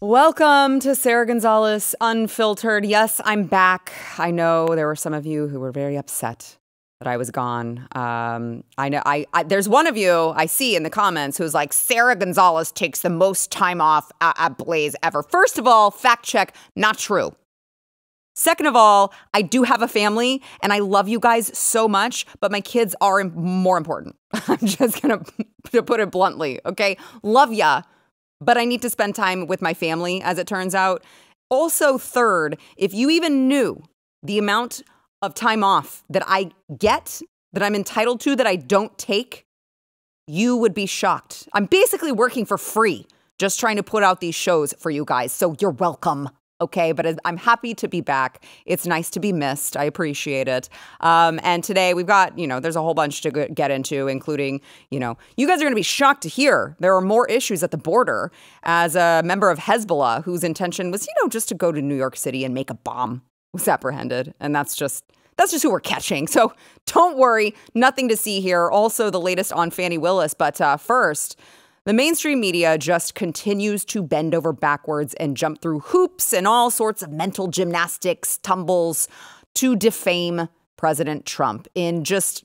Welcome to Sara Gonzales Unfiltered. Yes, I'm back. I know there were some of you who were very upset that I was gone. Um, I know I, I, there's one of you I see in the comments who's like Sara Gonzales takes the most time off at, at Blaze ever. First of all, fact check, not true. Second of all, I do have a family and I love you guys so much, but my kids are more important. I'm just gonna to put it bluntly, okay? Love ya, but I need to spend time with my family, as it turns out. Also, third, if you even knew the amount of time off that I get, that I'm entitled to, that I don't take, you would be shocked. I'm basically working for free, just trying to put out these shows for you guys. So you're welcome okay? But I'm happy to be back. It's nice to be missed. I appreciate it. Um, and today we've got, you know, there's a whole bunch to get into, including, you know, you guys are going to be shocked to hear there are more issues at the border as a member of Hezbollah whose intention was, you know, just to go to New York City and make a bomb was apprehended. And that's just. That's just who we're catching. So don't worry, nothing to see here. Also, the latest on Fani Willis. But uh, first, the mainstream media just continues to bend over backwards and jump through hoops and all sorts of mental gymnastics, tumbles to defame President Trump in just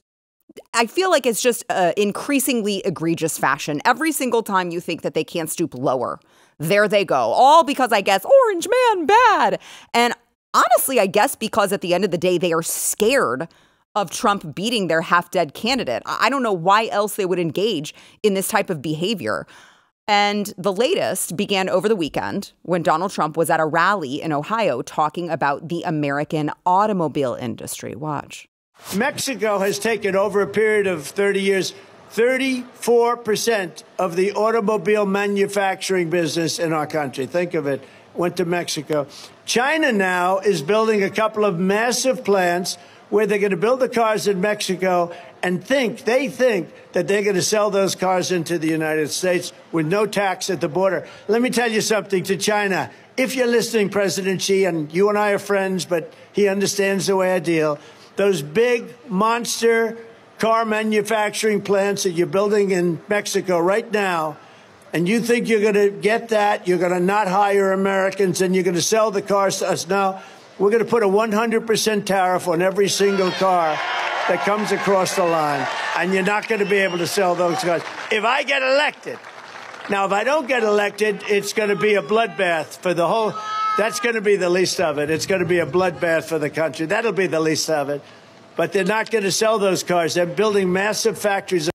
I feel like it's just uh, increasingly egregious fashion. Every single time you think that they can't stoop lower, there they go. All because I guess Orange Man bad. And honestly, I guess because at the end of the day, they are scared of Trump beating their half dead candidate. I don't know why else they would engage in this type of behavior. And the latest began over the weekend when Donald Trump was at a rally in Ohio talking about the American automobile industry. Watch. Mexico has taken over a period of 30 years 34% of the automobile manufacturing business in our country. Think of it, went to Mexico. China now is building a couple of massive plants where they're going to build the cars in Mexico and think, they think that they're going to sell those cars into the United States with no tax at the border. Let me tell you something to China. If you're listening, President Xi, and you and I are friends, but he understands the way I deal, those big monster car manufacturing plants that you're building in Mexico right now, and you think you're going to get that, you're going to not hire Americans, and you're going to sell the cars to us now. We're going to put a 100% tariff on every single car that comes across the line, and you're not going to be able to sell those cars. If I get elected, now, if I don't get elected, it's going to be a bloodbath for the whole. That's going to be the least of it. It's going to be a bloodbath for the country. That'll be the least of it. But they're not going to sell those cars. They're building massive factories.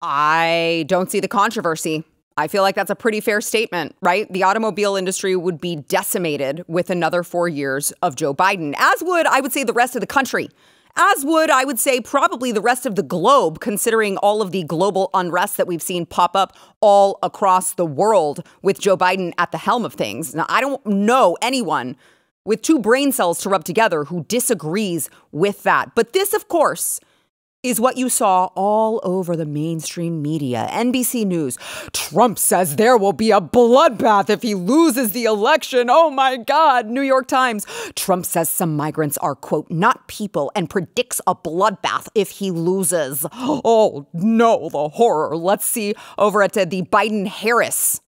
I don't see the controversy. I feel like that's a pretty fair statement, right? The automobile industry would be decimated with another four years of Joe Biden, as would, I would say, the rest of the country. As would, I would say, probably the rest of the globe, considering all of the global unrest that we've seen pop up all across the world with Joe Biden at the helm of things. Now, I don't know anyone with two brain cells to rub together who disagrees with that. But this, of course, is what you saw all over the mainstream media. NBC News Trump says there will be a bloodbath if he loses the election. Oh my God. New York Times Trump says some migrants are, quote, not people and predicts a bloodbath if he loses. Oh no, the horror. Let's see over at uh, the Biden Harris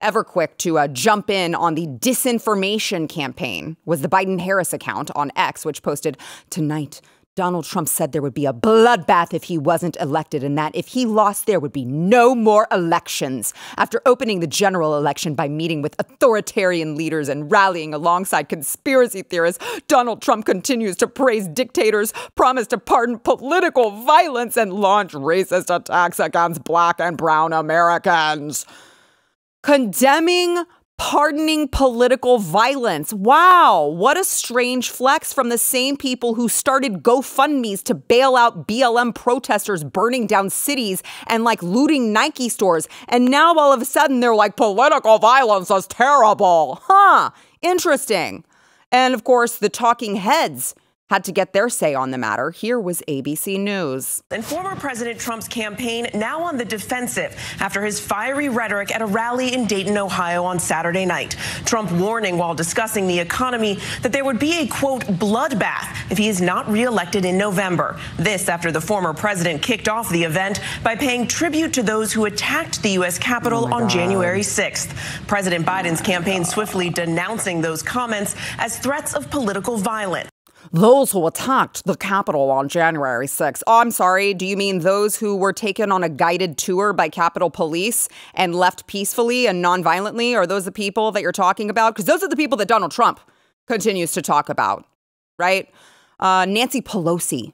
ever quick to uh, jump in on the disinformation campaign was the Biden Harris account on X, which posted tonight. Donald Trump said there would be a bloodbath if he wasn't elected, and that if he lost, there would be no more elections. After opening the general election by meeting with authoritarian leaders and rallying alongside conspiracy theorists, Donald Trump continues to praise dictators, promise to pardon political violence, and launch racist attacks against black and brown Americans. Condemning pardoning political violence. Wow, what a strange flex from the same people who started GoFundMe's to bail out BLM protesters burning down cities and like looting Nike stores. And now all of a sudden they're like, political violence is terrible. Huh, interesting. And of course, the talking heads had to get their say on the matter. Here was ABC News. And former President Trump's campaign now on the defensive after his fiery rhetoric at a rally in Dayton, Ohio on Saturday night. Trump warning while discussing the economy that there would be a quote bloodbath if he is not reelected in November. This after the former president kicked off the event by paying tribute to those who attacked the U.S. Capitol oh on January 6th. President Biden's campaign swiftly denouncing those comments as threats of political violence those who attacked the Capitol on January 6th. Oh, I'm sorry. Do you mean those who were taken on a guided tour by Capitol Police and left peacefully and nonviolently? Are those the people that you're talking about? Because those are the people that Donald Trump continues to talk about, right? Uh, Nancy Pelosi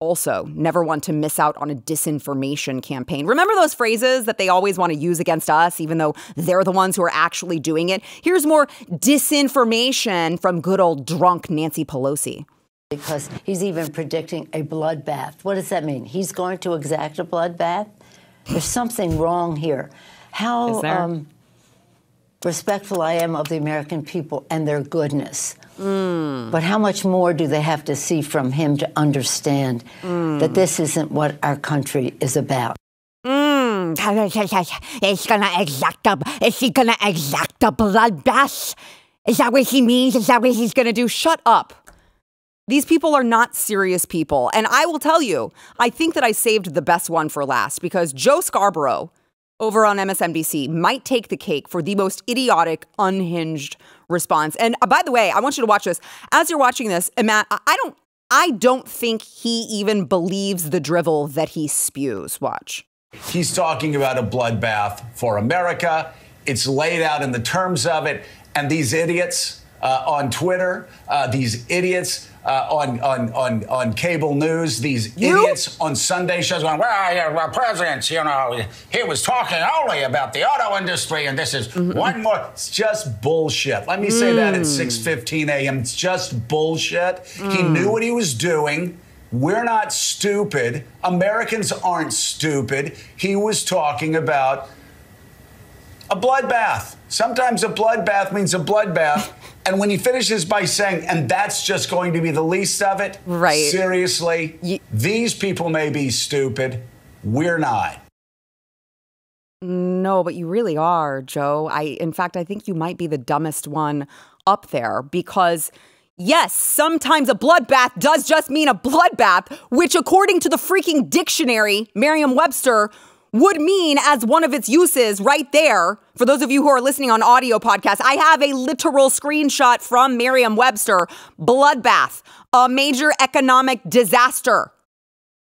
also never want to miss out on a disinformation campaign. Remember those phrases that they always want to use against us, even though they're the ones who are actually doing it? Here's more disinformation from good old drunk Nancy Pelosi. Because he's even predicting a bloodbath. What does that mean? He's going to exact a bloodbath? There's something wrong here. How um, respectful I am of the American people and their goodness. Mm. But how much more do they have to see from him to understand mm. that this isn't what our country is about? Mm. Gonna exact a, is he gonna exact a bloodbath? Is that what he means? Is that what he's gonna do? Shut up. These people are not serious people. And I will tell you, I think that I saved the best one for last because Joe Scarborough over on MSNBC might take the cake for the most idiotic, unhinged response. And uh, by the way, I want you to watch this. As you're watching this, Matt, I don't I don't think he even believes the drivel that he spews. Watch. He's talking about a bloodbath for America. It's laid out in the terms of it. And these idiots uh, on Twitter, uh, these idiots uh, on, on, on, on cable news, these you? idiots on Sunday shows going, well, yeah, well, presidents, you know, he was talking only about the auto industry, and this is mm-hmm. one more. It's just bullshit. Let me mm. say that at 6.15 a.m. It's just bullshit. Mm. He knew what he was doing. We're not stupid. Americans aren't stupid. He was talking about a bloodbath. Sometimes a bloodbath means a bloodbath. And when he finishes by saying, and that's just going to be the least of it, right? Seriously, these people may be stupid. We're not. No, but you really are, Joe. I, in fact, I think you might be the dumbest one up there because. Yes, sometimes a bloodbath does just mean a bloodbath, which, according to the freaking dictionary, Merriam Webster, would mean as one of its uses right there. For those of you who are listening on audio podcasts, I have a literal screenshot from Merriam Webster bloodbath, a major economic disaster.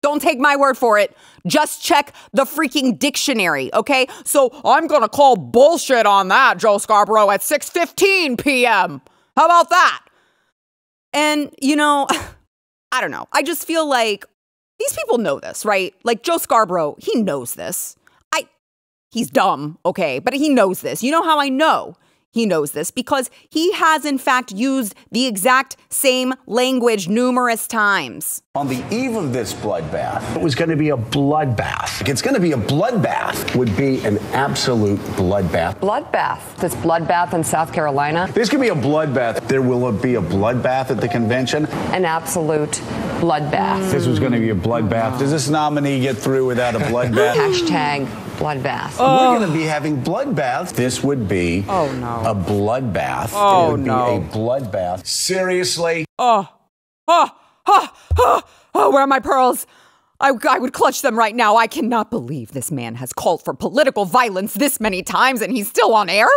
Don't take my word for it. Just check the freaking dictionary, okay? So I'm gonna call bullshit on that, Joe Scarborough, at 6:15 p.m. How about that? And you know, I don't know. I just feel like these people know this, right? Like Joe Scarborough, he knows this. I he's dumb, okay, but he knows this. You know how I know? He knows this because he has, in fact, used the exact same language numerous times. On the eve of this bloodbath, it was going to be a bloodbath. It's going to be a bloodbath. Would be an absolute bloodbath. Bloodbath. This bloodbath in South Carolina. There's going to be a bloodbath. There will be a bloodbath at the convention. An absolute bloodbath. This was going to be a bloodbath. Does this nominee get through without a bloodbath? Hashtag bloodbath. Oh. We're going to be having bloodbaths. This would be oh, no. a bloodbath. Oh, it would no. be a bloodbath. Seriously? Oh, oh, oh, oh, oh, where are my pearls? I, I would clutch them right now. I cannot believe this man has called for political violence this many times and he's still on air.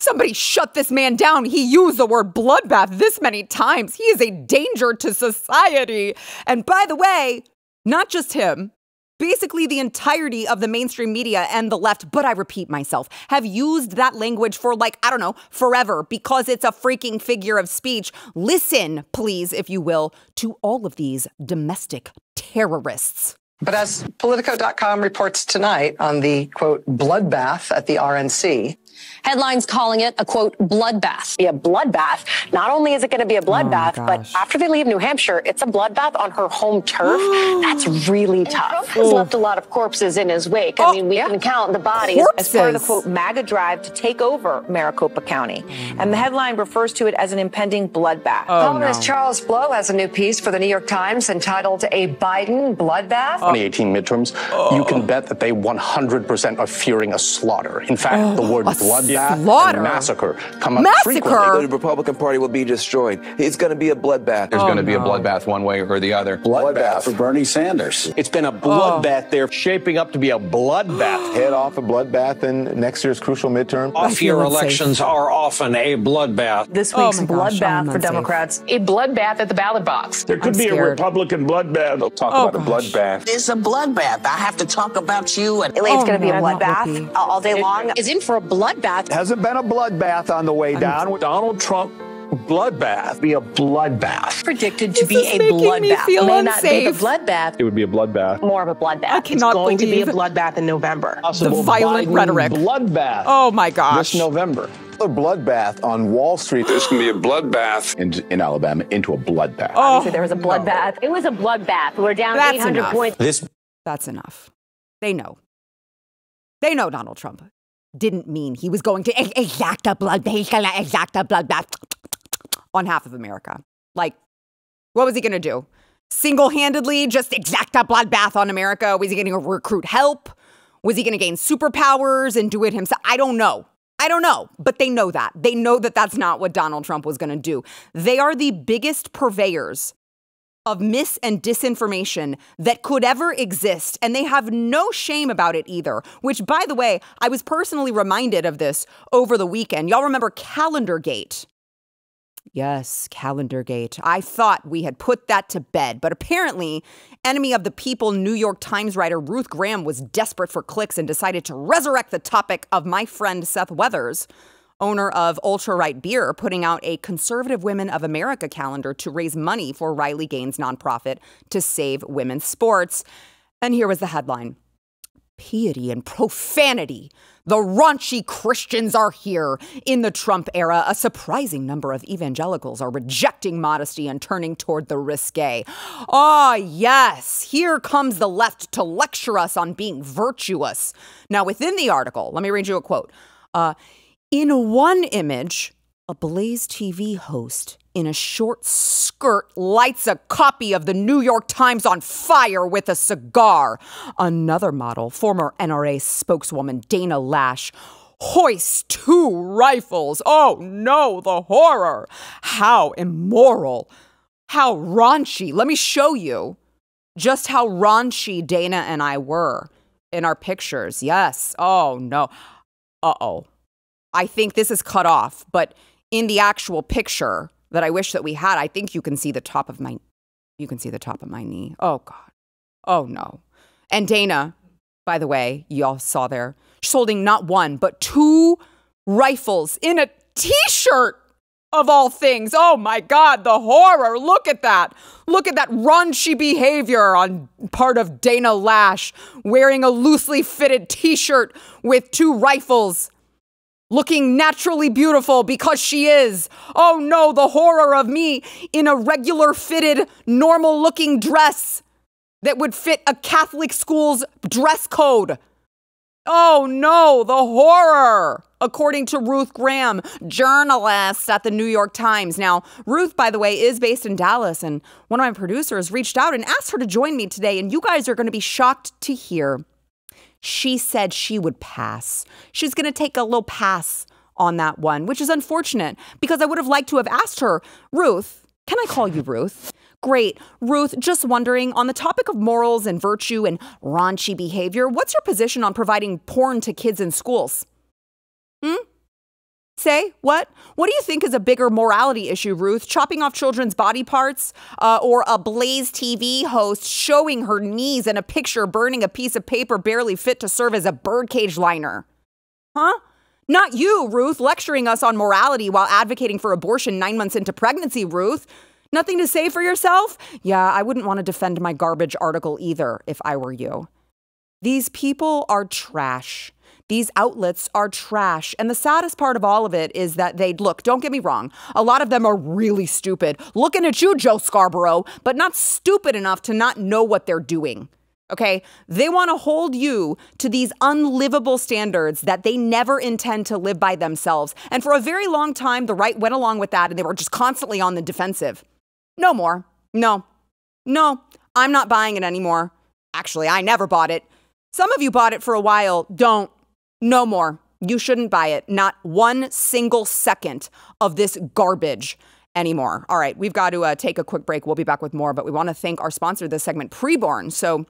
Somebody shut this man down. He used the word bloodbath this many times. He is a danger to society. And by the way, not just him, basically the entirety of the mainstream media and the left, but I repeat myself, have used that language for like, I don't know, forever because it's a freaking figure of speech. Listen, please, if you will, to all of these domestic terrorists. But as Politico.com reports tonight on the quote bloodbath at the RNC, Headlines calling it a quote bloodbath. Be a bloodbath. Not only is it going to be a bloodbath, oh but after they leave New Hampshire, it's a bloodbath on her home turf. That's really tough. He's left a lot of corpses in his wake. Oh, I mean, we yeah. can count the bodies corpses. as part of the quote MAGA drive to take over Maricopa County. Mm. And the headline refers to it as an impending bloodbath. Oh, Columnist no. Charles Blow has a new piece for the New York Times entitled A Biden Bloodbath. 2018 midterms, oh. you can bet that they 100% are fearing a slaughter. In fact, oh, the word bloodbath slaughter. massacre come up massacre. frequently. The Republican Party will be destroyed. It's going to be a bloodbath. There's oh, going to be a bloodbath one way or the other. Bloodbath, bloodbath for Bernie Sanders. It's been a oh. bloodbath. Oh. They're shaping up to be a bloodbath. Head off a bloodbath in next year's crucial midterm. Off-year elections safe. are often a bloodbath. This oh week's oh bloodbath for Democrats. A bloodbath at the ballot box. There could I'm be scared. a Republican bloodbath. They'll talk oh, about gosh. a bloodbath. It's a bloodbath. I have to talk about you. And Elaine's oh, going to be a bloodbath all day long. Is in for a bloodbath. Hasn't been a bloodbath bloodbath on the way um, down. With Donald Trump bloodbath be a bloodbath. Predicted to this be a bloodbath. May unsafe. not be a bloodbath. It would be a bloodbath. More of a bloodbath. I cannot it's going believe to be a bloodbath in November. Possible the violent Biden rhetoric. Bloodbath. Oh my gosh. This November. A bloodbath on Wall Street. There's going to be a bloodbath in, in Alabama into a bloodbath. Oh, Obviously, there was a bloodbath. No. It was a bloodbath. We're down That's 800 enough. points. This. That's enough. They know. They know Donald Trump didn't mean he was going to exact a blood, he's to exact a bloodbath on half of America. Like, what was he going to do? Single handedly just exact a bloodbath on America? Was he to recruit help? Was he going to gain superpowers and do it himself? I don't know. I don't know, but they know that. They know that that's not what Donald Trump was going to do. They are the biggest purveyors of mis and disinformation that could ever exist. And they have no shame about it either, which, by the way, I was personally reminded of this over the weekend. Y'all remember Calendar Gate? Yes, Calendar Gate. I thought we had put that to bed, but apparently, enemy of the people New York Times writer Ruth Graham was desperate for clicks and decided to resurrect the topic of my friend Seth Weathers owner of Ultra Right Beer, putting out a Conservative Women of America calendar to raise money for Riley Gaines' nonprofit to save women's sports. And here was the headline Piety and profanity. The raunchy Christians are here. In the Trump era, a surprising number of evangelicals are rejecting modesty and turning toward the risque. Ah, oh, yes, here comes the left to lecture us on being virtuous. Now, within the article, let me read you a quote. Uh, in one image, a Blaze TV host in a short skirt lights a copy of the New York Times on fire with a cigar. Another model, former NRA spokeswoman Dana Loesch, hoists two rifles. Oh no, the horror! How immoral! How raunchy! Let me show you just how raunchy Dana and I were in our pictures. Yes. Oh no. Uh oh. I think this is cut off, but in the actual picture that I wish that we had, I think you can see the top of my you can see the top of my knee. Oh god. Oh no. And Dana, by the way, y'all saw there, she's holding not one, but two rifles in a t-shirt of all things. Oh my God, the horror. Look at that. Look at that raunchy behavior on part of Dana Loesch wearing a loosely fitted t shirt with two rifles looking naturally beautiful because she is. Oh no, the horror of me in a regular fitted, normal looking dress that would fit a Catholic school's dress code. Oh no, the horror, according to Ruth Graham, journalist at the New York Times. Now, Ruth, by the way, is based in Dallas, and one of my producers reached out and asked her to join me today, and you guys are going to be shocked to hear she said she would pass. She's going to take a little pass on that one, which is unfortunate because I would have liked to have asked her, Ruth, can I call you Ruth? Great. Ruth, just wondering on the topic of morals and virtue and raunchy behavior, what's your position on providing porn to kids in schools? Hmm? Say, what? What do you think is a bigger morality issue, Ruth? Chopping off children's body parts? Uh, or a Blaze TV host showing her knees in a picture burning a piece of paper barely fit to serve as a birdcage liner? Huh? Not you, Ruth, lecturing us on morality while advocating for abortion nine months into pregnancy, Ruth. Nothing to say for yourself? Yeah, I wouldn't want to defend my garbage article either if I were you. These people are trash. These outlets are trash. And the saddest part of all of it is that they look, don't get me wrong, a lot of them are really stupid. Looking at you, Joe Scarborough, but not stupid enough to not know what they're doing. Okay. They want to hold you to these unlivable standards that they never intend to live by themselves. And for a very long time, the right went along with that and they were just constantly on the defensive. No more. No. No. I'm not buying it anymore. Actually, I never bought it. Some of you bought it for a while. Don't. No more. You shouldn't buy it. Not one single second of this garbage anymore. All right, we've got to uh, take a quick break. We'll be back with more, but we want to thank our sponsor this segment, Preborn. So,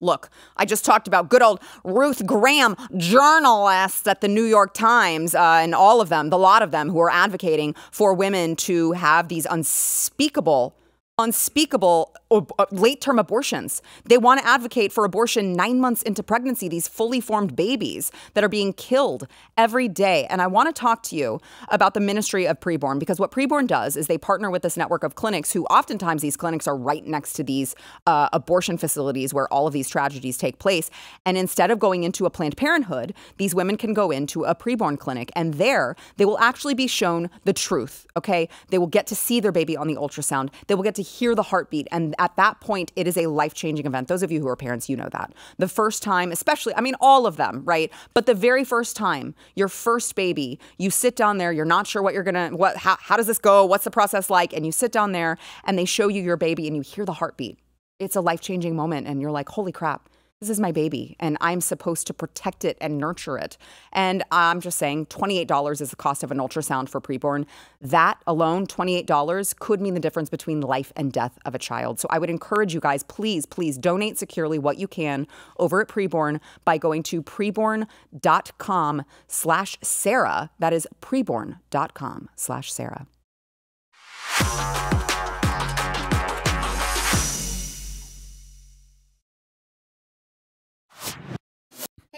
Look, I just talked about good old Ruth Graham journalists at the New York Times uh, and all of them, the lot of them who are advocating for women to have these unspeakable unspeakable uh, late term abortions. They want to advocate for abortion nine months into pregnancy, these fully formed babies that are being killed every day. And I want to talk to you about the Ministry of Preborn because what Preborn does is they partner with this network of clinics who oftentimes these clinics are right next to these uh, abortion facilities where all of these tragedies take place. And instead of going into a Planned Parenthood, these women can go into a preborn clinic and there they will actually be shown the truth. Okay. They will get to see their baby on the ultrasound. They will get to hear the heartbeat. And at that point, it is a life changing event. Those of you who are parents, you know that. The first time, especially, I mean, all of them, right? But the very first time, your first baby, you sit down there, you're not sure what you're gonna, what, how, how does this go? What's the process like? And you sit down there and they show you your baby and you hear the heartbeat. It's a life changing moment. And you're like, holy crap this is my baby and I'm supposed to protect it and nurture it. And I'm just saying $28 is the cost of an ultrasound for preborn. That alone, $28, could mean the difference between life and death of a child. So I would encourage you guys, please, please donate securely what you can over at preborn by going to preborn.com slash Sarah. That is preborn.com slash Sarah.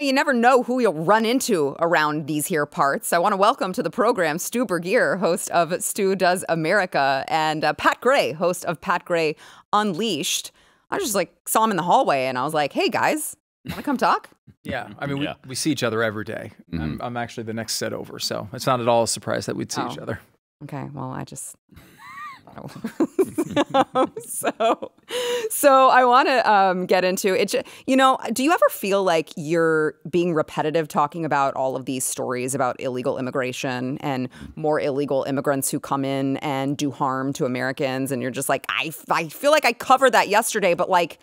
You never know who you'll run into around these here parts. I want to welcome to the program Stu Burguiere, host of Stu Does America, and uh, Pat Gray, host of Pat Gray Unleashed. I just like saw him in the hallway and I was like, hey guys, want to come talk? Yeah, I mean, yeah. We, we see each other every day. Mm-hmm. I'm, I'm, actually the next set over, so it's not at all a surprise that we'd see oh. each other. Okay, well, I just so, so I want to um, get into it. You know, do you ever feel like you're being repetitive talking about all of these stories about illegal immigration and more illegal immigrants who come in and do harm to Americans? And you're just like, I, I feel like I covered that yesterday, but like,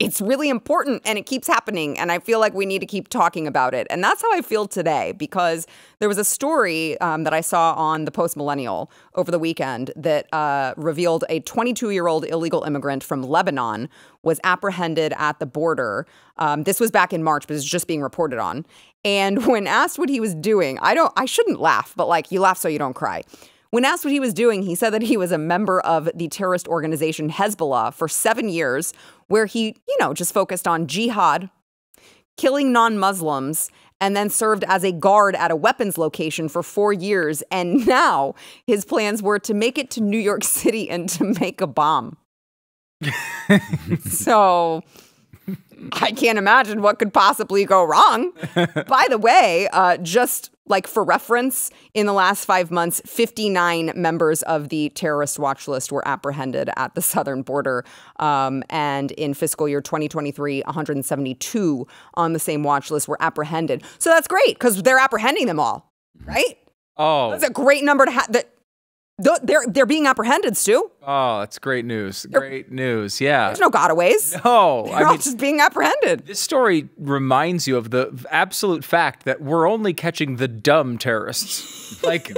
it's really important and it keeps happening. And I feel like we need to keep talking about it. And that's how I feel today because there was a story um, that I saw on the Post Millennial over the weekend that uh, revealed a 22 year old illegal immigrant from Lebanon was apprehended at the border. Um, this was back in March, but it's just being reported on. And when asked what he was doing, I don't, I shouldn't laugh, but like you laugh so you don't cry. When asked what he was doing, he said that he was a member of the terrorist organization Hezbollah for seven years, where he, you know, just focused on jihad, killing non Muslims, and then served as a guard at a weapons location for four years. And now his plans were to make it to New York City and to make a bomb. so I can't imagine what could possibly go wrong. By the way, uh, just like for reference, in the last five months, 59 members of the terrorist watch list were apprehended at the southern border. Um, and in fiscal year 2023, 172 on the same watch list were apprehended. So that's great because they're apprehending them all, right? Oh, that's a great number to have. That they're they're being apprehended, Stu. Oh, that's great news! Great news. Yeah, there's no gotaways. No, they're I all mean, just being apprehended. This story reminds you of the absolute fact that we're only catching the dumb terrorists. like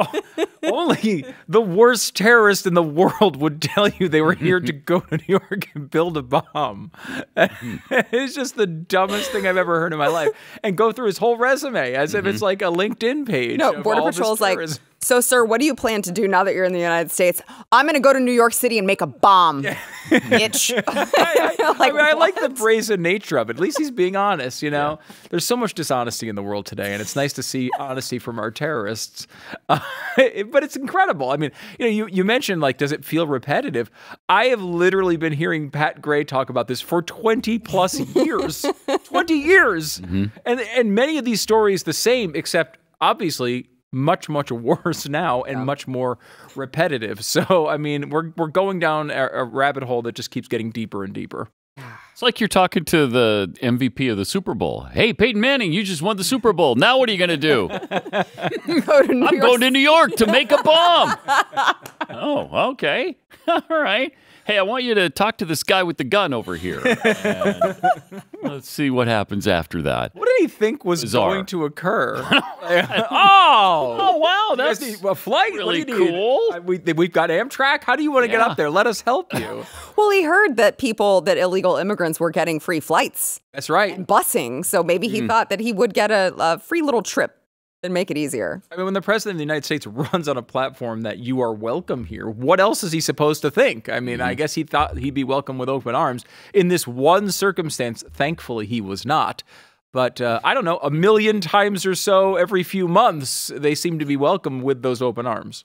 only the worst terrorist in the world would tell you they were here to go to New York and build a bomb. it's just the dumbest thing I've ever heard in my life. And go through his whole resume as if it's mm-hmm. like a LinkedIn page. No, Border Patrol's like So, sir, what do you plan to do now that you're in the United States? I'm going to go to New York City and make a bomb, bitch. I, I, I, mean, I like the brazen nature of it. At least he's being honest. You know, yeah. there's so much dishonesty in the world today, and it's nice to see honesty from our terrorists. Uh, but it's incredible. I mean, you know, you you mentioned like, does it feel repetitive? I have literally been hearing Pat Gray talk about this for 20 plus years. 20 years, mm-hmm. and and many of these stories the same, except obviously much much worse now and yeah. much more repetitive. So I mean, we're we're going down a, a, rabbit hole that just keeps getting deeper and deeper. It's like you're talking to the MVP of the Super Bowl. Hey, Peyton Manning, you just won the Super Bowl. Now what are you going to do? Go to I'm going to New York to make a bomb. oh, okay. All right hey, I want you to talk to this guy with the gun over here. let's see what happens after that. What did he think was Bizarre. going to occur? oh, oh, wow, that's a flight. Really cool. Uh, we, we've got Amtrak. How do you want to yeah. get up there? Let us help you. well, he heard that people, that illegal immigrants were getting free flights. That's right. And busing. So maybe he mm. thought that he would get a, a free little trip and make it easier. I mean, when the president of the United States runs on a platform that you are welcome here, what else is he supposed to think? I mean, mm-hmm. I guess he thought he'd be welcome with open arms. In this one circumstance, thankfully, he was not. But uh, I don't know, a million times or so every few months, they seem to be welcome with those open arms.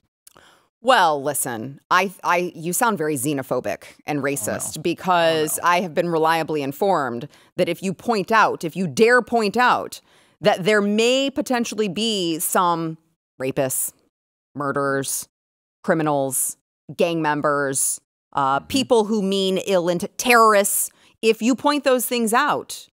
Well, listen, I, I, you sound very xenophobic and racist oh, no. because oh, no. I have been reliably informed that if you point out, if you dare point out that there may potentially be some rapists, murderers, criminals, gang members, uh, mm-hmm. people who mean ill and terrorists. If you point those things out,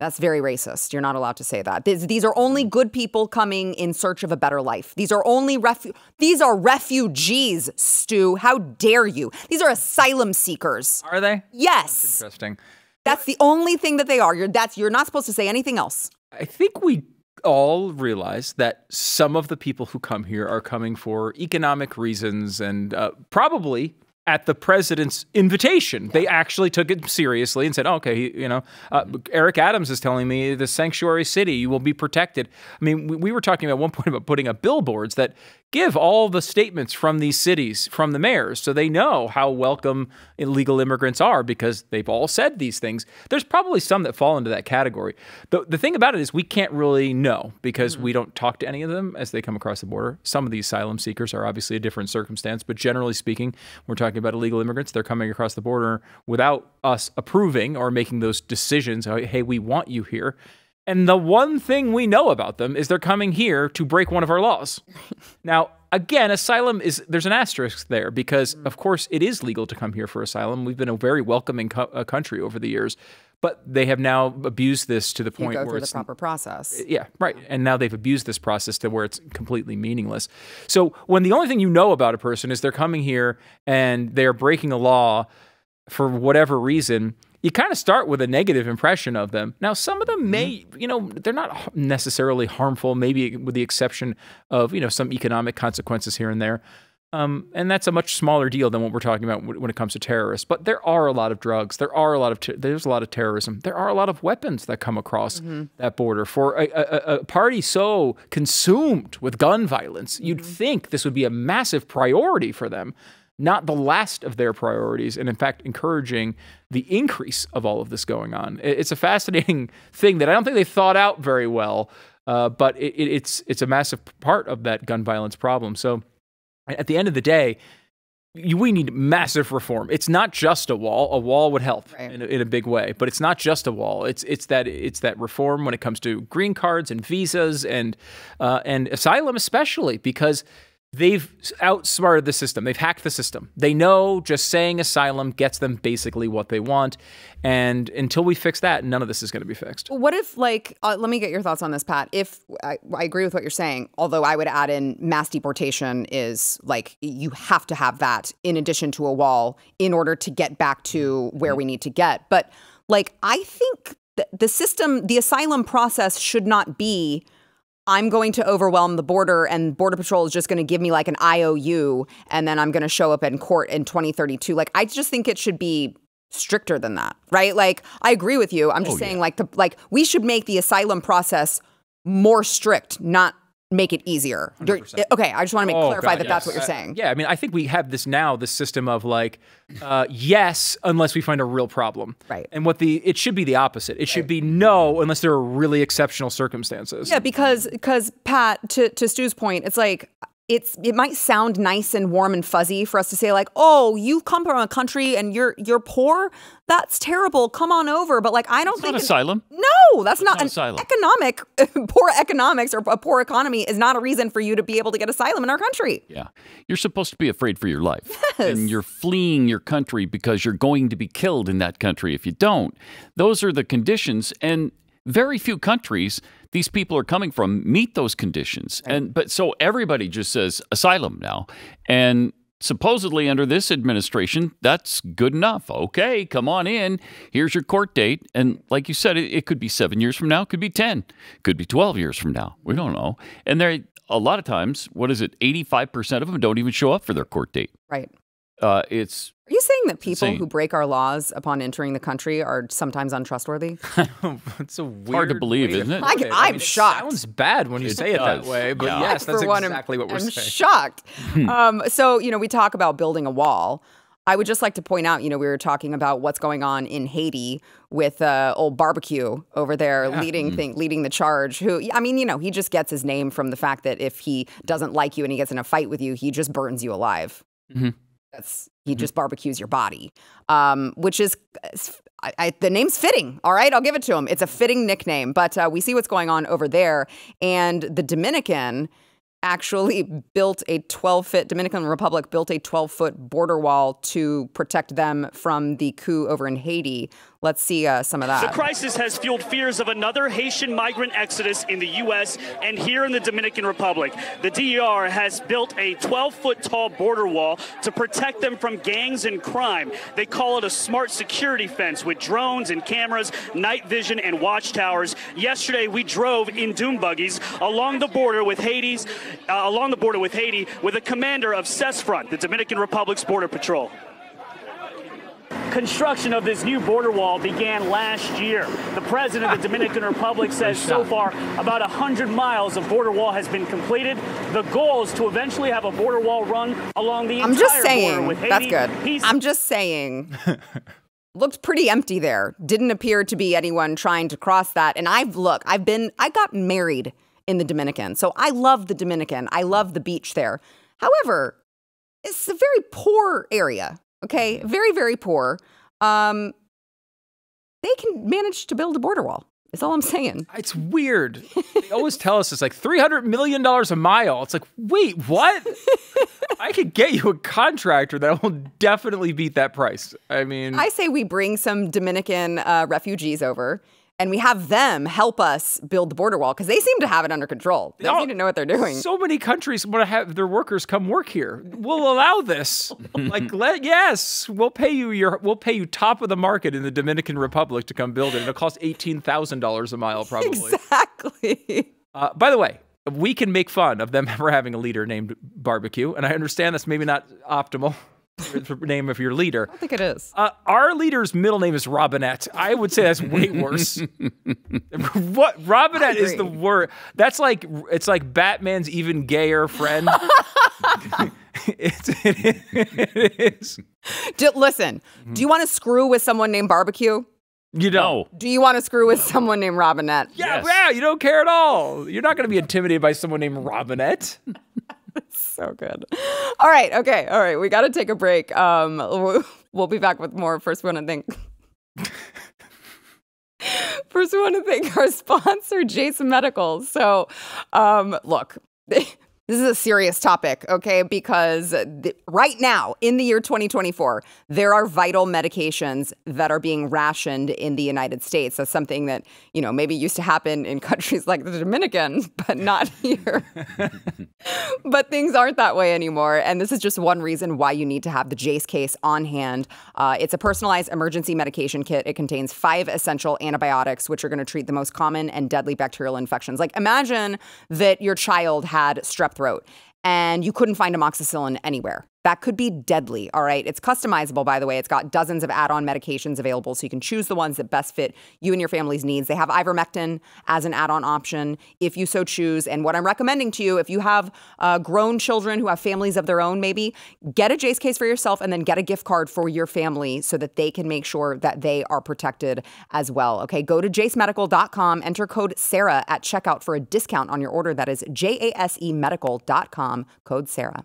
that's very racist. You're not allowed to say that. These, these are only mm-hmm. good people coming in search of a better life. These are only refu- These are refugees, Stu. How dare you? These are asylum seekers. Are they? Yes. That's interesting. That's the only thing that they are. You're that's you're not supposed to say anything else. I think we all realize that some of the people who come here are coming for economic reasons and uh, probably at the president's invitation. Yeah. They actually took it seriously and said, oh, okay, you know, uh, Eric Adams is telling me the sanctuary city, you will be protected. I mean, we, we were talking at one point about putting up billboards that give all the statements from these cities, from the mayors, so they know how welcome illegal immigrants are because they've all said these things. There's probably some that fall into that category. The, the thing about it is we can't really know because mm-hmm. we don't talk to any of them as they come across the border. Some of the asylum seekers are obviously a different circumstance, but generally speaking, we're talking about illegal immigrants. They're coming across the border without us approving or making those decisions. Hey, we want you here. And the one thing we know about them is they're coming here to break one of our laws. now, again, asylum is there's an asterisk there because, of course, it is legal to come here for asylum. We've been a very welcoming co- uh, country over the years, but they have now abused this to the point you go where it's the proper process. Yeah, right. And now they've abused this process to where it's completely meaningless. So when the only thing you know about a person is they're coming here and they are breaking a law for whatever reason you kind of start with a negative impression of them. Now, some of them may, mm-hmm. you know, they're not necessarily harmful, maybe with the exception of, you know, some economic consequences here and there. Um, and that's a much smaller deal than what we're talking about when it comes to terrorists. But there are a lot of drugs. There are a lot of there's a lot of terrorism. There are a lot of weapons that come across mm-hmm. that border. For a, a, a, party so consumed with gun violence, mm-hmm. you'd think this would be a massive priority for them not the last of their priorities, and in fact, encouraging the increase of all of this going on. It's a fascinating thing that I don't think they thought out very well, uh, but it, it's it's a massive part of that gun violence problem. So, at the end of the day, we need massive reform. It's not just a wall. A wall would help right. in, a, in, a, big way, but it's not just a wall. It's it's that it's that reform when it comes to green cards and visas and uh, and asylum, especially because they've outsmarted the system. They've hacked the system. They know just saying asylum gets them basically what they want. And until we fix that, none of this is going to be fixed. What if, like, uh, let me get your thoughts on this, Pat. If I, I, agree with what you're saying, although I would add in mass deportation is like you have to have that in addition to a wall in order to get back to where we need to get. But like, I think the system, the asylum process should not be I'm going to overwhelm the border and Border Patrol is just going to give me like an IOU and then I'm going to show up in court in 2032. Like, I just think it should be stricter than that, right? Like, I agree with you. I'm just oh, saying, yeah. like, the, like we should make the asylum process more strict, not make it easier. You're, okay, I just want to make Oh, clarify God, that that's what you're Uh, saying. yeah, I mean, I think we have this now, this system of like, uh, yes, unless we find a real problem. Right. And what the, it should be the opposite. It should be no, unless there are really exceptional circumstances. Yeah, because because Pat, to to Stu's point, it's like it's it might sound nice and warm and fuzzy for us to say like, oh, you come from a country and you're you're poor. That's terrible. Come on over. But like, I don't think not asylum. No, that's not, not an asylum. economic. poor economics or a poor economy is not a reason for you to be able to get asylum in our country. Yeah. You're supposed to be afraid for your life. And you're fleeing your country because you're going to be killed in that country if you don't. Those are the conditions. And very few countries these people are coming from meet those conditions. And but so everybody just says asylum now. And supposedly under this administration, that's good enough. Okay, come on in. Here's your court date. And like you said, it, it could be seven years from now, it could be 10, could be 12 years from now. We don't know. And there, a lot of times, what is it? 85% of them don't even show up for their court date. Right. Uh, it's Are you saying that people insane. who break our laws upon entering the country are sometimes untrustworthy? it's a weird hard to believe, way isn't it? I, put it. I'm it shocked. Sounds bad when you It say it that way, but Yeah. yes, that's For one, I'm- exactly what we're I'm saying. shocked. um, so, you know, we talk about building a wall. I would just like to point out, you know, we were talking about what's going on in Haiti with uh, old barbecue over there leading thing, leading the charge. Who, I mean, you know, he just gets his name from the fact that if he doesn't like you and he gets in a fight with you, he just burns you alive. Mhm. That's he just barbecues your body, um, which is I, I, the name's fitting. All right, I'll give it to him. It's a fitting nickname. But uh, we see what's going on over there, and the Dominican actually built a 12 foot Dominican Republic built a 12 foot border wall to protect them from the coup over in Haiti. Let's see uh, some of that. The crisis has fueled fears of another Haitian migrant exodus in the U.S. and here in the Dominican Republic. The DER has built a 12 foot tall border wall to protect them from gangs and crime. They call it a smart security fence with drones and cameras, night vision, and watchtowers. Yesterday, we drove in dune buggies along the border with Haiti's, uh, along the border with Haiti, with a commander of CESFRONT, the Dominican Republic's Border Patrol. Construction of this new border wall began last year. The president of the Dominican Republic says so far about 100 miles of border wall has been completed. The goal is to eventually have a border wall run along the I'm entire just border saying. with That's good. He's I'm just saying. Looked pretty empty there. Didn't appear to be anyone trying to cross that. And I've look, I've been I got married in the Dominican. So I love the Dominican. I love the beach there. However, it's a very poor area. Okay? Very, very poor. Um they can manage to build a border wall. That's all I'm saying. It's weird. They always tell us it's like three hundred million dollars a mile. It's like, wait, what? I could get you a contractor that will definitely beat that price. I mean, I say we bring some Dominican uh, refugees over and we have them help us build the border wall because they seem to have it under control. They all- seem to know what they're doing. So many countries want to have their workers come work here. We'll allow this. like, let yes, we'll pay you your we'll pay you top of the market in the Dominican Republic to come build it. It'll cost eighteen thousand dollars a mile, probably. Exactly. Uh, by the way, we can make fun of them ever having a leader named Barbecue, and I understand that's maybe not optimal for the name of your leader. I think it is. Uh, our leader's middle name is Robinette. I would say that's way worse. what Robinette is the word? That's like it's like Batman's even gayer friend. it's, it is. D- listen, do you want to screw with someone named Barbecue? You know. Do you want to screw with someone named Robinette? Yeah, yeah, you don't care at all. You're not going to be intimidated by someone named Robinette. so good. All right, okay, all right. We got to take a break. Um, we'll- be back with more. First, we want to thank. First, we want to thank our sponsor, Jase Medical. So, um, look. This is a serious topic, okay? Because right now, in the year 2024, there are vital medications that are being rationed in the United States. That's something that, you know, maybe used to happen in countries like the Dominican, but not here. but things aren't that way anymore. And this is just one reason why you need to have the Jase case on hand. Uh, it's a personalized emergency medication kit. It contains five essential antibiotics, which are going to treat the most common and deadly bacterial infections. Like, imagine that your child had strep throat and you couldn't find amoxicillin anywhere. That could be deadly, all right? It's customizable, by the way. It's got dozens of add on medications available, so you can choose the ones that best fit you and your family's needs. They have ivermectin as an add on option if you so choose. And what I'm recommending to you, if you have uh, grown children who have families of their own, maybe get a Jase case for yourself and then get a gift card for your family so that they can make sure that they are protected as well. Okay, go to jasemedical.com, enter code Sarah at checkout for a discount on your order. That is J A S E medical.com, code Sarah.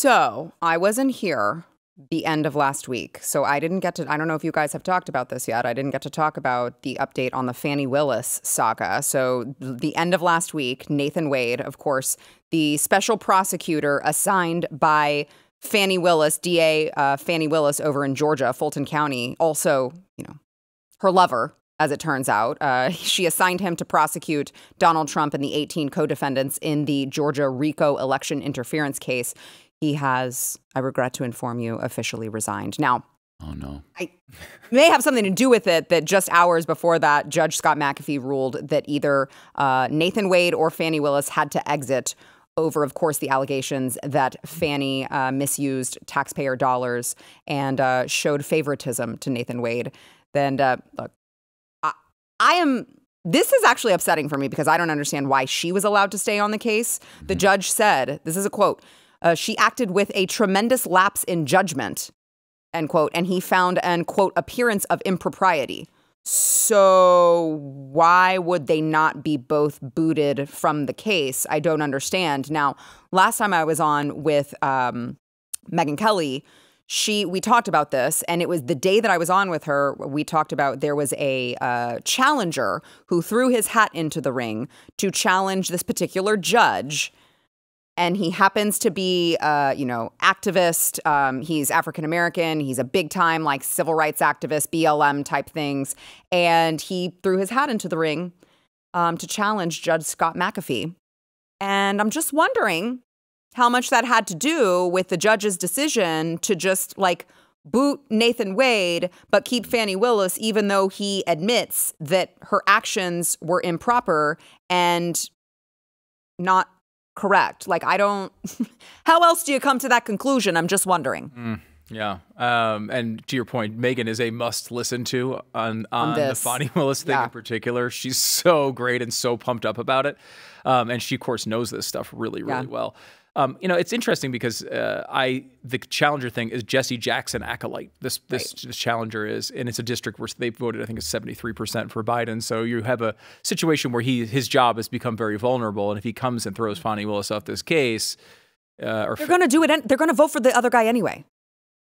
So I wasn't here the end of last week. So I didn't get to, I don't know if you guys have talked about this yet. I didn't get to talk about the update on the Fani Willis saga. So the end of last week, Nathan Wade, of course, the special prosecutor assigned by Fani Willis, DA uh, Fani Willis over in Georgia, Fulton County, also, you know, her lover, as it turns out. Uh, she assigned him to prosecute Donald Trump and the 18 co defendants in the Georgia RICO election interference case. He has, I regret to inform you, officially resigned. Now, Oh no. I may have something to do with it that just hours before that, Judge Scott McAfee ruled that either uh, Nathan Wade or Fani Willis had to exit over, of course, the allegations that Fani uh, misused taxpayer dollars and uh, showed favoritism to Nathan Wade. Then, uh, look, I, I am this is actually upsetting for me because I don't understand why she was allowed to stay on the case. The judge said, this is a quote, uh, she acted with a tremendous lapse in judgment, end quote, and he found an, quote, appearance of impropriety. So why would they not be both booted from the case? I don't understand. Now, last time I was on with um, Megyn Kelly, she we talked about this, and it was the day that I was on with her. We talked about there was a uh, challenger who threw his hat into the ring to challenge this particular judge and he happens to be, uh, you know, activist. Um, he's African American. He's a big time like civil rights activist, BLM type things, and he threw his hat into the ring um, to challenge Judge Scott McAfee. And I'm just wondering how much that had to do with the judge's decision to just like boot Nathan Wade, but keep Fannie Willis, even though he admits that her actions were improper and not correct. Like, I don't. How else do you come to that conclusion? I'm just wondering. Mm, yeah. Um, and to your point, Megyn is a must listen to on, on, on the Fani Willis thing yeah. in particular. She's so great and so pumped up about it. Um, and she, of course, knows this stuff really, really yeah. well. Um, you know, it's interesting because uh, I the challenger thing is Jesse Jackson acolyte. This this, right. this challenger is, and it's a district where they voted, I think, it's seventy three percent for Biden. So you have a situation where he his job has become very vulnerable, and if he comes and throws Fani Willis off this case, uh, or they're going to do it. They're going to vote for the other guy anyway.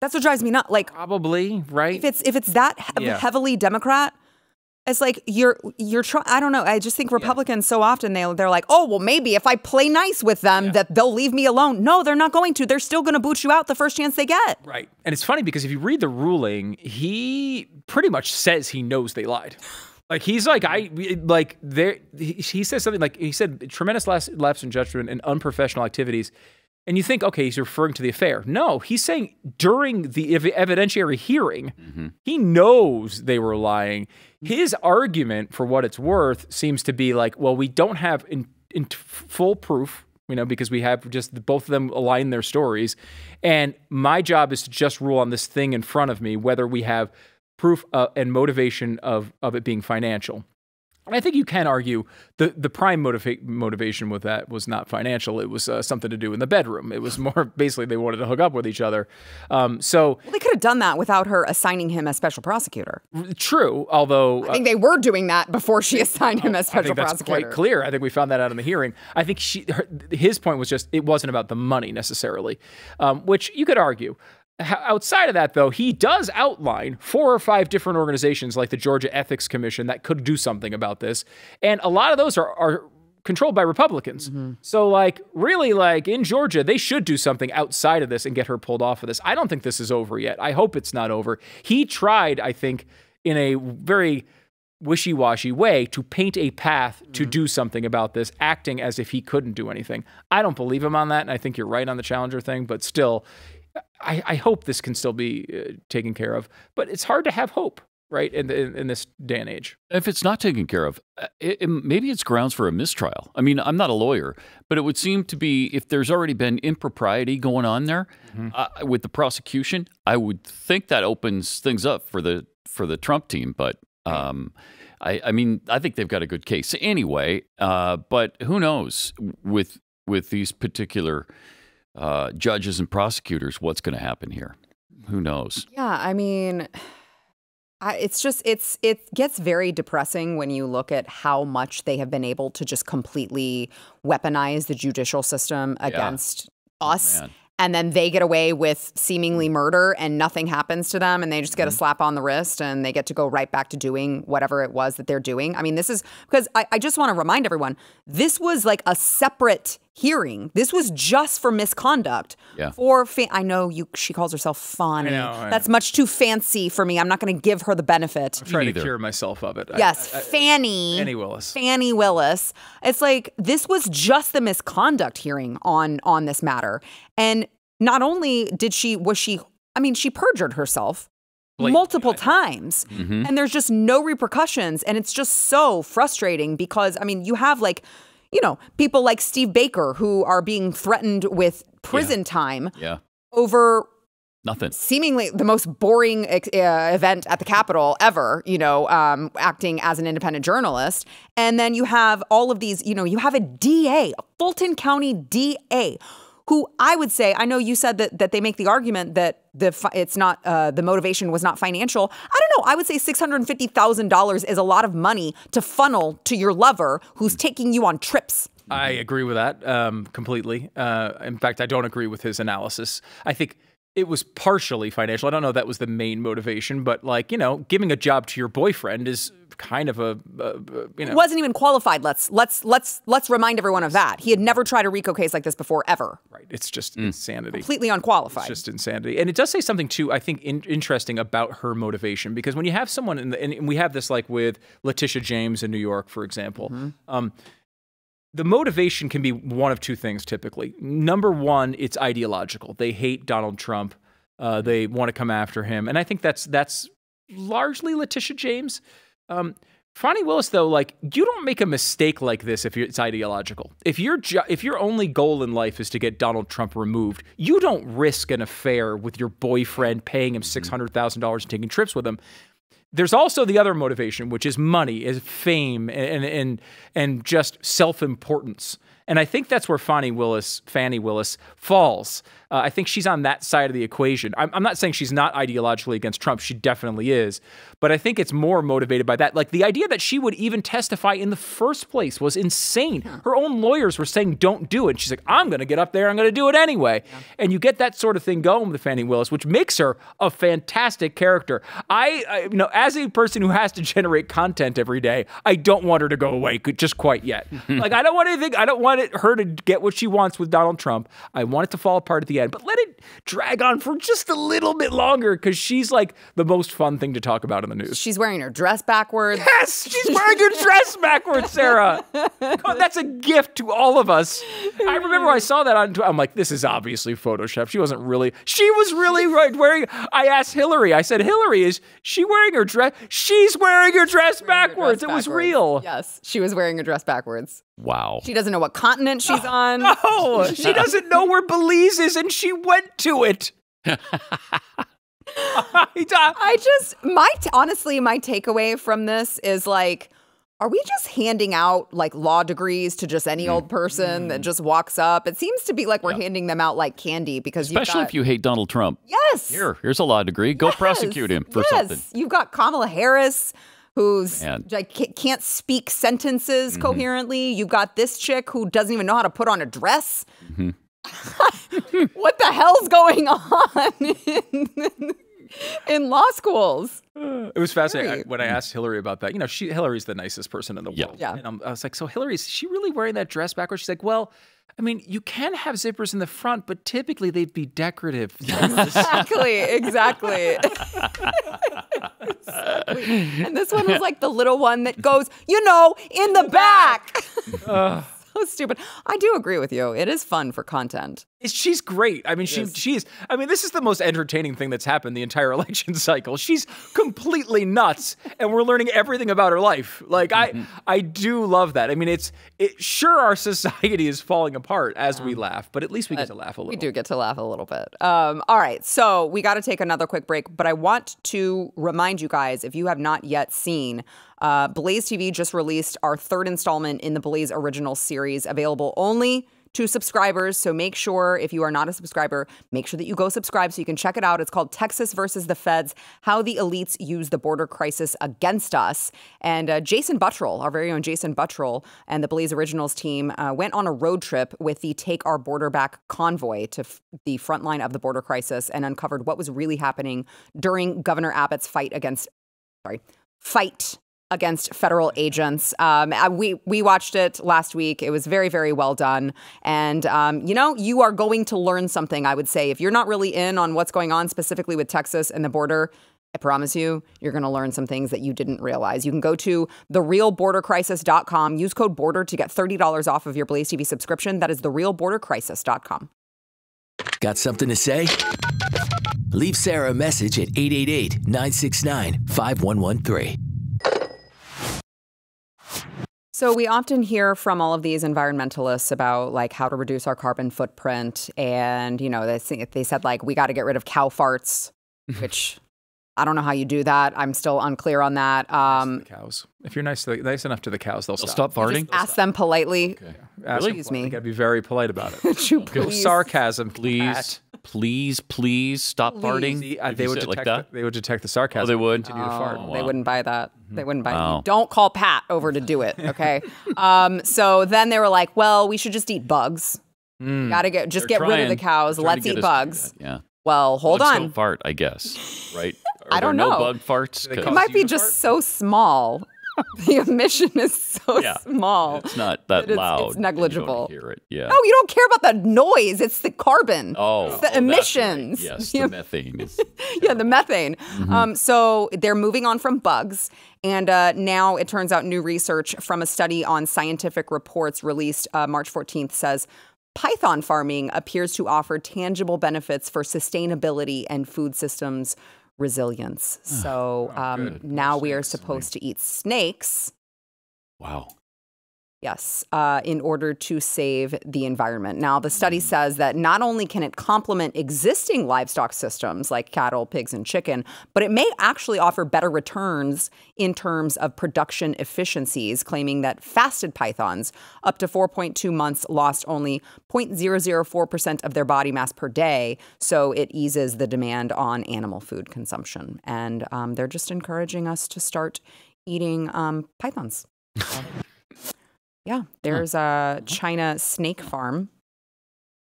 That's what drives me nuts. Like probably right. If it's if it's that he- yeah. heavily Democrat, it's like you're you're trying. I don't know. I just think Republicans yeah. so often they they're like, oh well, maybe if I play nice with them, yeah. that they'll leave me alone. No, they're not going to. They're still going to boot you out the first chance they get. Right. And it's funny because if you read the ruling, he pretty much says he knows they lied. Like he's like I mm-hmm. like there. He, he says something like he said tremendous lapse in judgment and unprofessional activities. And you think, okay, he's referring to the affair. No, he's saying during the evidentiary hearing, mm-hmm. he knows they were lying. His argument, for what it's worth, seems to be like, well, we don't have in, in full proof, you know, because we have just both of them align their stories. And my job is to just rule on this thing in front of me, whether we have proof uh, and motivation of, of it being financial. And I think you can argue the the prime motiva- motivation with that was not financial. It was uh, something to do in the bedroom. It was more basically they wanted to hook up with each other. Um, so well, they could have done that without her assigning him as special prosecutor. True, although I think uh, they were doing that before she assigned him as special I think that's prosecutor. Quite clear. I think we found that out in the hearing. I think she her, his point was just it wasn't about the money necessarily, um, which you could argue. Outside of that, though, he does outline four or five different organizations like the Georgia Ethics Commission that could do something about this. And a lot of those are, are controlled by Republicans. Mm-hmm. So, like, really, like in Georgia, they should do something outside of this and get her pulled off of this. I don't think this is over yet. I hope it's not over. He tried, I think, in a very wishy washy way to paint a path to mm-hmm. do something about this, acting as if he couldn't do anything. I don't believe him on that. And I think you're right on the challenger thing, but still, I, I hope this can still be uh, taken care of, but it's hard to have hope. right? In, in, in this day and age. If it's not taken care of, uh, it, it, maybe it's grounds for a mistrial. I mean, I'm not a lawyer, but it would seem to be if there's already been impropriety going on there mm-hmm. uh, with the prosecution, I would think that opens things up for the for the Trump team. But um, I, I, mean, I think they've got a good case anyway. Uh, but who knows with with these particular uh, judges and prosecutors, what's going to happen here? Who knows? Yeah, I mean. I, it's just it's it gets very depressing when you look at how much they have been able to just completely weaponize the judicial system against yeah. us. Oh, and then they get away with seemingly murder and nothing happens to them and they just get a mm-hmm. slap on the wrist and they get to go right back to doing whatever it was that they're doing. I mean, this is because I, I just want to remind everyone this was like a separate hearing. This was just for misconduct. Yeah. For fa- I know you. She calls herself Fani. I know, I That's much too fancy for me. I'm not going to give her the benefit. I'm trying to cure myself of it. Yes, I, I, Fani. Fani Willis. Fani Willis. It's like this was just the misconduct hearing on on this matter, and not only did she was she. I mean, she perjured herself multiple times mm-hmm. and there's just no repercussions and it's just so frustrating because i mean you have like you know, people like Steve Baker who are being threatened with prison yeah. time yeah. over nothing seemingly the most boring uh, event at the capitol ever you know um, acting as an independent journalist and then you have all of these you know you have a da a fulton county da who I would say, I know you said that that they make the argument that the it's not uh, the motivation was not financial. I don't know. I would say six hundred fifty thousand dollars is a lot of money to funnel to your lover who's taking you on trips. I agree with that um, completely. Uh, in fact, I don't agree with his analysis. I think it was partially financial. I don't know if that was the main motivation, but like you know, giving a job to your boyfriend is kind of a, you know. He wasn't even qualified. Let's let's let's let's remind everyone of that. He had never tried a RICO case like this before, ever. Right. It's just mm. insanity. Completely unqualified. It's just insanity. And it does say something too. I think in, interesting about her motivation because when you have someone in the, and we have this like with Letitia James in New York, for example. Mm-hmm. Um, the motivation can be one of two things typically. Number one, it's ideological. They hate Donald Trump. Uh, they want to come after him, and I think that's that's largely Letitia James. Um, Fani Willis, though, like you don't make a mistake like this if it's ideological. If your if your only goal in life is to get Donald Trump removed, you don't risk an affair with your boyfriend, paying him six hundred thousand dollars and taking trips with him. There's also the other motivation, which is money, is fame, and and and just self importance. And I think that's where Fannie Willis, Fani Willis falls. Uh, I think she's on that side of the equation. I'm, I'm, not saying she's not ideologically against Trump. She definitely is. But I think it's more motivated by that. Like the idea that she would even testify in the first place was insane. Huh. Her own lawyers were saying, don't do it. she's like, I'm going to get up there. I'm going to do it anyway. Yeah. And you get that sort of thing going with Fannie Willis, which makes her a fantastic character. I, I, you know, as a person who has to generate content every day, I don't want her to go away just quite yet. like, I don't want anything, I don't want it, her to get what she wants with Donald Trump. I want it to fall apart at the end, but let it drag on for just a little bit longer because she's like the most fun thing to talk about in the news. She's wearing her dress backwards. Yes, she's wearing her dress backwards, Sara. God, that's a gift to all of us. I remember I saw that on. Twitter. I'm like, this is obviously Photoshop. She wasn't really. She was really right wearing. I asked Hillary. I said, Hillary, is she wearing her dress? She's wearing her dress backwards. Her dress it was real. Yes, she was wearing her dress backwards. Wow. She doesn't know what continent she's on. No, she doesn't know where Belize is, and she went to it. I just my honestly my takeaway from this is like are we just handing out like law degrees to just any mm. old person mm. that just walks up? It seems to be like we're yeah. handing them out like candy because especially got, if you hate Donald Trump. Yes. Here, here's a law degree. Go yes. prosecute him for yes. something. You've got Kamala Harris who's like can't speak sentences mm-hmm. coherently. You've got this chick who doesn't even know how to put on a dress. Mm-hmm. what the hell's going on in, in law schools? It was fascinating I, when I asked Hillary about that. You know, she Hillary's the nicest person in the yeah. world. Yeah. And I'm, i was like, so Hillary, is she really wearing that dress backwards? She's like, well, I mean, you can have zippers in the front, but typically they'd be decorative. exactly, exactly. And this one was like the little one that goes, you know, in the back. so stupid. I do agree with you. It is fun for content. She's great. I mean, she Yes. she's. I mean, this is the most entertaining thing that's happened the entire election cycle. She's completely nuts, and we're learning everything about her life. Like I, I do love that. I mean, it's it. Sure, our society is falling apart as we laugh, but at least we get to laugh a little. We do get to laugh a little bit. Um, all right, so we got to take another quick break, but I want to remind you guys if you have not yet seen, uh, Blaze TV just released our third installment in the Blaze original series, available only to subscribers. So make sure if you are not a subscriber, make sure that you go subscribe so you can check it out. It's called Texas versus the Feds How the Elites Use the Border Crisis Against Us. And uh, Jason Buttrill, our very own Jason Buttrill, and the Blaze Originals team uh, went on a road trip with the Take Our Border Back convoy to the front line of the border crisis and uncovered what was really happening during Governor Abbott's fight against, sorry, fight against federal agents. Um, we we watched it last week. It was very very well done, and um, you know you are going to learn something. I would say if you're not really in on what's going on specifically with Texas and the border. I promise you, you're going to learn some things that you didn't realize. You can go to therealbordercrisis.com, use code BORDER to get $30 off of your Blaze TV subscription. That is therealbordercrisis.com. Got something to say? Leave Sara a message at 888 969 5113. So we often hear from all of these environmentalists about like how to reduce our carbon footprint, and you know they they said like we got to get rid of cow farts, which I don't know how you do that. I'm still unclear on that. Um, cows. If you're nice, to the, nice enough to the cows, they'll, They'll stop. stop farting? ask them politely. Ask them- Excuse me. You got to be very polite about it. Would you No please? sarcasm, Please, Pat. please, please stop farting. See, uh, they would detect. like that. The, they would detect the sarcasm. Oh, they would? Continue to fart. They wouldn't buy that. They wouldn't buy Wow. it. Don't call Pat over to do it, okay? um, so then they were like, well, we should just eat bugs. Got to get just They're get rid of the cows. Let's eat us to do bugs. Yeah. Well, hold Bugs on. Don't fart, I guess. Right? Are I don't there know. No bug farts. It might be just so small. the emission is so Yeah. small. It's not that It's- it's loud. and you don't negligible. hear it. Yeah. No, you don't care about the noise. It's the carbon. Oh, it's oh, the right. emissions. Yes, the methane is. yeah, the methane. Mm-hmm. Um, so they're moving on from bugs. And uh, now it turns out new research from a study on scientific reports released uh, March 14th says python farming appears to offer tangible benefits for sustainability and food systems resilience. So um, now we are supposed to eat snakes. Wow. Yes, uh, in order to save the environment. Now, the study says that not only can it complement existing livestock systems like cattle, pigs, and chicken, but it may actually offer better returns in terms of production efficiencies, claiming that fasted pythons, up to 4.2 months, lost only 0.004% of their body mass per day. So it eases the demand on animal food consumption. And um, they're just encouraging us to start eating um, pythons. Yeah, there's a China snake farm.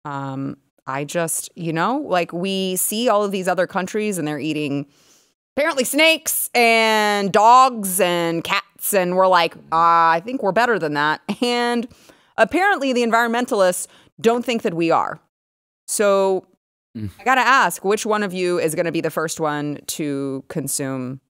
Um, I just, you know, like we see all of these other countries and they're eating apparently snakes and dogs and cats, and we're like, uh, I think we're better than that. And apparently, the environmentalists don't think that we are. So I gotta ask, which one of you is going to be the first one to consume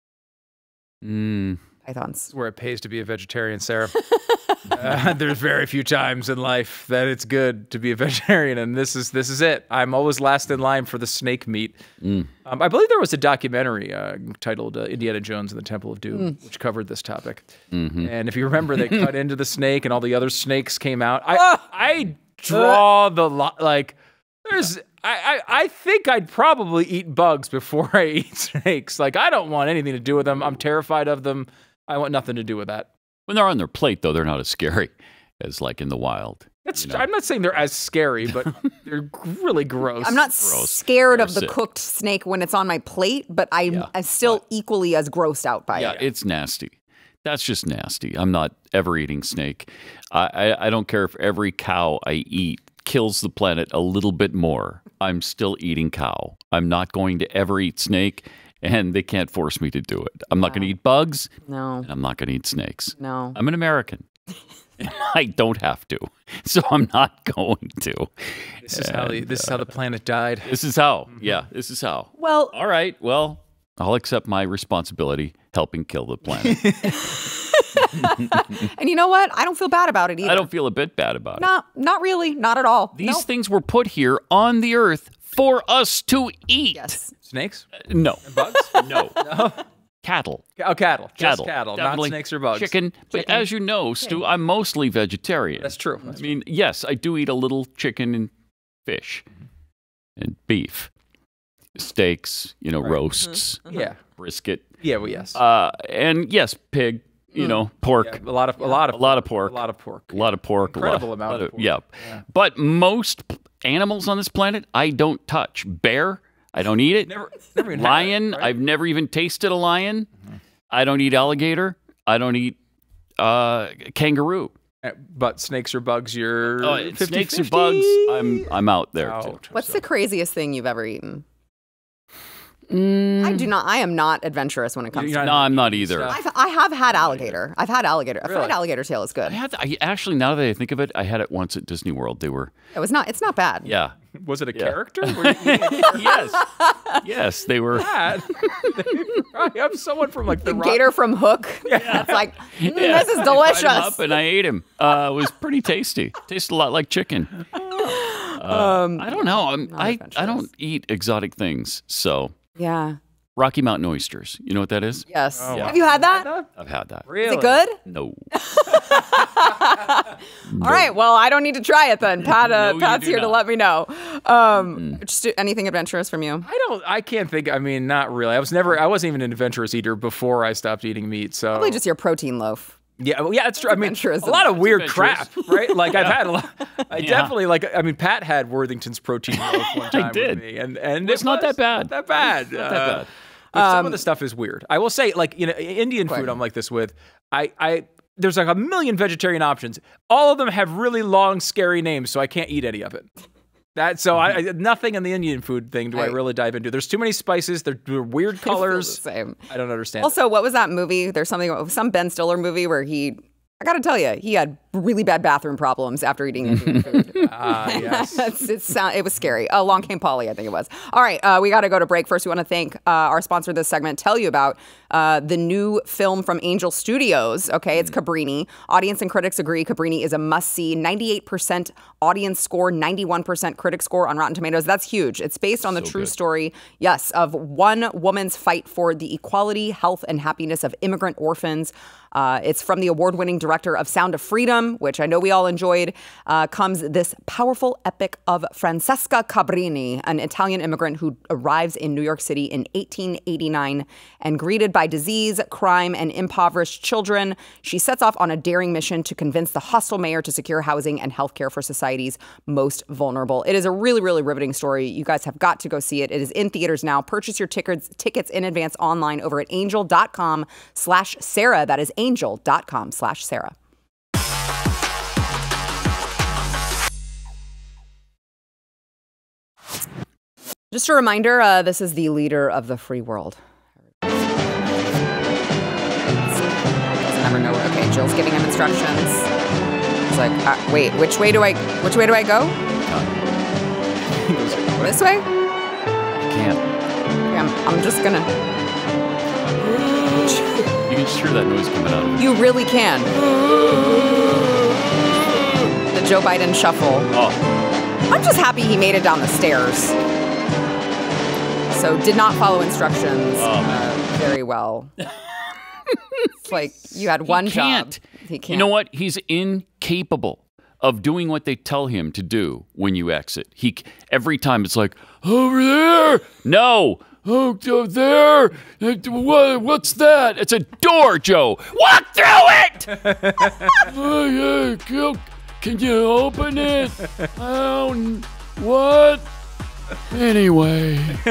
Mm. pythons? Where it pays to be a vegetarian, Sara. uh, there's very few times in life that it's good to be a vegetarian, and this is this is it. I'm always last in line for the snake meat. Mm. Um, I believe there was a documentary uh, titled uh, "Indiana Jones and the Temple of Doom," Mm. which covered this topic. Mhm. And if you remember, they cut into the snake, and all the other snakes came out. I I draw the li- like. There's. I, I, I think I'd probably eat bugs before I eat snakes. Like I don't want anything to do with them. I'm terrified of them. I want nothing to do with that. When they're on their plate, though, they're not as scary as like in the wild. That's, I'm not saying they're as scary, but they're really gross. I'm not Gross. scared of They're the sick. cooked snake when it's on my plate, but I'm, I'm still equally as grossed out by yeah, it. Yeah, it's nasty. That's just nasty. I'm not ever eating snake. I, I, I don't care if every cow I eat kills the planet a little bit more. I'm still eating cow. I'm not going to ever eat snake, and they can't force me to do it. I'm not going to eat bugs. No. And I'm not going to eat snakes. No. I'm an American. I don't have to, so I'm not going to. This is how the, And, this is how the uh, planet died. This is how. Mm-hmm. Yeah, this is how. Well, All right. Well, I'll accept my responsibility helping kill the planet. and you know what? I don't feel bad about it either. I don't feel a bit bad about it. No, not really. Not at all. These Nope. things were put here on the earth for us to eat. Yes. Snakes? No. Bugs? No. Cattle. Oh, cattle. Just Cattle. cattle, not snakes or bugs. Chicken. But Chicken. as you know, Stu, I'm mostly vegetarian. That's true. I mean, yes, I do eat a little chicken and fish Mm-hmm. and beef, steaks, you know, roasts, Yeah. brisket. Yeah, well, yes. Uh, and yes, pig, you Mm. know, pork. Yeah, a lot of a lot of a lot of pork. a lot of pork. A lot of pork. a lot- Incredible amount lot of pork. Yeah. Yeah. But most animals on this planet, I don't touch. Bear, I don't eat it. Never, never even had it, lion, right? I've never even tasted a lion. I don't eat alligator. I don't eat uh, kangaroo. Uh, But snakes or bugs, you're Oh, 50, snakes or bugs, I'm I'm out there too. Out. What's the craziest thing you've ever eaten? Mm. I do not. I am not adventurous when it comes to No. I'm not either. I've, I have had alligator. I've had alligator. A fried Really? alligator tail is good. I had I actually now that I think of it, I had it once at Disney World. They were It was not. It's not bad. yeah. Was it a Yeah. character? Were you a yes. Yes, they were. Bad. I have someone from like the, The gator from Hook. That's like mm, Yeah. this is I fried 'em delicious. up and I ate him. Uh, it was pretty tasty. Tasted a lot like chicken. Uh, Um, I don't know. I'm, I I don't eat exotic things. So Yeah. Rocky Mountain oysters. You know what that is? Yes. Oh, wow. Have you had that? I've had that. Is it good? No. All right. Well, I don't need to try it then. Pat, uh, No, Pat's do here to let me know. Um, just anything adventurous from you? I don't. I can't think. I mean, not really. I was never. I wasn't even an adventurous eater before I stopped eating meat. So Probably just your protein loaf. Yeah, well, yeah. That's true. I mean, adventurous a lot of weird crap, right? Like I've had a lot. I Yeah. definitely like. I mean, Pat had Worthington's protein loaf one time I did. with me, and and It's it not that bad. Not that bad. Not that Uh, bad. But some Um, of the stuff is weird. I will say, like you know, Indian Go food. I'm like this with. I I there's like a million vegetarian options. All of them have really long, scary names, so I can't eat any of it. That so I, mm-hmm. I nothing in the Indian food thing do I, I- really dive into. There's too many spices. They're, they're weird the colors. same. I don't understand. Also, what was that movie? There's something, some Ben Stiller movie where he, I got to tell you, he had really bad bathroom problems after eating Indian food. Ah, yes. It's, it's sound, it was scary. Uh, Long Came Polly, I think it was. All right, uh, we got to go to break. First, we want to thank uh, our sponsor of this segment, tell you about uh, the new film from Angel Studios. Okay, it's Cabrini. Audience and critics agree Cabrini is a must see. 98% audience score, 91% critic score on Rotten Tomatoes. That's huge. It's based on the true story, yes, of one woman's fight for the equality, health, and happiness of immigrant orphans. Uh, it's from the award winning director of Sound of Freedom, which I know we all enjoyed. Uh, comes this powerful epic of Francesca Cabrini, an Italian immigrant who arrives in New York City in 1889 and greeted by disease, crime, and impoverished children. She sets off on a daring mission to convince the hostile mayor to secure housing and health care for society's most vulnerable. It is a really, really riveting story. You guys have got to go see it. It is in theaters now. Purchase your tickets tickets in advance online over at angel.com slash sara. That is angel.com slash sara. Just a reminder, uh, this is the leader of the free world. Never know. Okay, Jill's giving him instructions. He's like, uh, wait, which way do I? Which way do I go? This way? Can't. I'm, I'm just gonna. You can just hear that noise coming out of it. You really can. The Joe Biden shuffle. Oh, I'm just happy he made it down the stairs. So did not follow instructions Oh, uh, very well. it's like you had one he can't. job. He can't. You know what? He's incapable of doing what they tell him to do when you exit. He every time it's like over there. No. Oh, over there. What, what's that? It's a door, Joe. Walk through it. oh, yeah, can- can you open it? Oh, what? Anyway.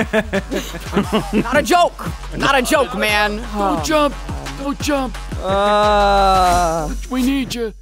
Not a joke. Not a joke, man. Don't jump. Don't jump. Uh, We need you.